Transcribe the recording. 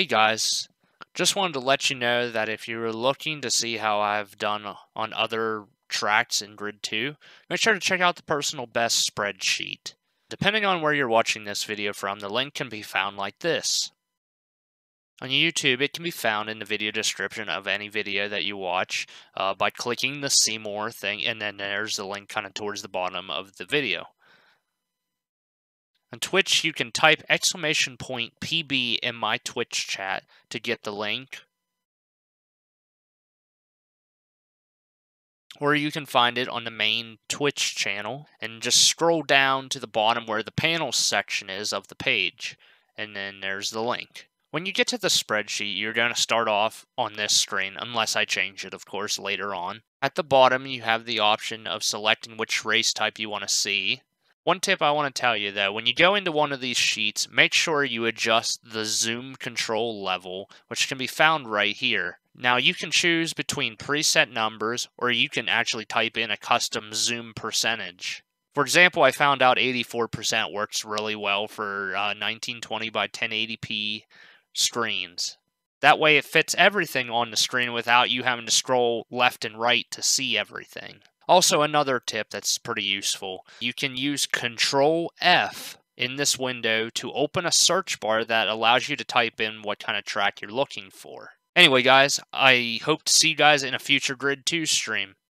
Hey guys, just wanted to let you know that if you were looking to see how I've done on other tracks in Grid 2, make sure to check out the personal best spreadsheet. Depending on where you're watching this video from, the link can be found like this. On YouTube, it can be found in the video description of any video that you watch uh, by clicking the see more thing, and then there's the link kind of towards the bottom of the video. On Twitch, you can type exclamation point PB in my Twitch chat to get the link. Or you can find it on the main Twitch channel and just scroll down to the bottom where the panels section is of the page. And then there's the link. When you get to the spreadsheet, you're going to start off on this screen, unless I change it, of course, later on. At the bottom, you have the option of selecting which race type you want to see. One tip I want to tell you though, when you go into one of these sheets, make sure you adjust the zoom control level, which can be found right here. Now you can choose between preset numbers or you can actually type in a custom zoom percentage. For example, I found out 84% works really well for uh, 1920 by 1080p screens. That way it fits everything on the screen without you having to scroll left and right to see everything. Also, another tip that's pretty useful you can use Control F in this window to open a search bar that allows you to type in what kind of track you're looking for. Anyway, guys, I hope to see you guys in a future Grid 2 stream.